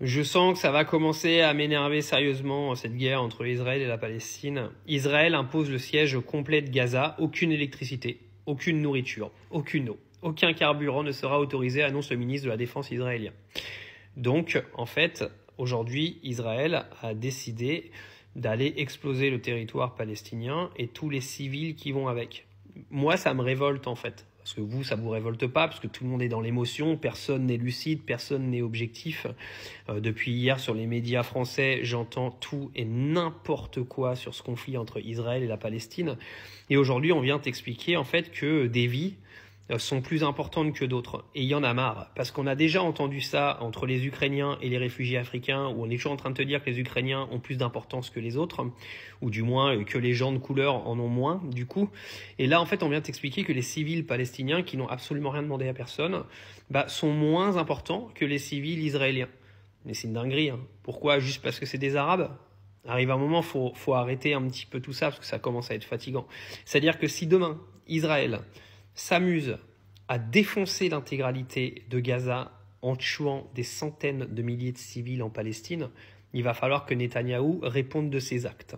Je sens que ça va commencer à m'énerver sérieusement cette guerre entre Israël et la Palestine. Israël impose le siège complet de Gaza, aucune électricité, aucune nourriture, aucune eau, aucun carburant ne sera autorisé, annonce le ministre de la Défense israélien. Donc, en fait, aujourd'hui, Israël a décidé d'aller exploser le territoire palestinien et tous les civils qui vont avec. Moi, ça me révolte en fait. Parce que vous, ça vous révolte pas, parce que tout le monde est dans l'émotion, personne n'est lucide, personne n'est objectif. Euh, depuis hier, sur les médias français, j'entends tout et n'importe quoi sur ce conflit entre Israël et la Palestine. Et aujourd'hui, on vient t'expliquer en fait que des vies sont plus importantes que d'autres. Et il y en a marre, parce qu'on a déjà entendu ça entre les Ukrainiens et les réfugiés africains, où on est toujours en train de te dire que les Ukrainiens ont plus d'importance que les autres, ou du moins euh, que les gens de couleur en ont moins, du coup. Et là, en fait, on vient t'expliquer que les civils palestiniens, qui n'ont absolument rien demandé à personne, bah, sont moins importants que les civils israéliens. Mais c'est une dinguerie. Hein. Pourquoi? Juste parce que c'est des Arabes? Arrive un moment, faut, faut arrêter un petit peu tout ça, parce que ça commence à être fatigant. C'est-à-dire que si demain, Israël s'amuse à défoncer l'intégralité de Gaza en tuant des centaines de milliers de civils en Palestine, il va falloir que Netanyahou réponde de ses actes.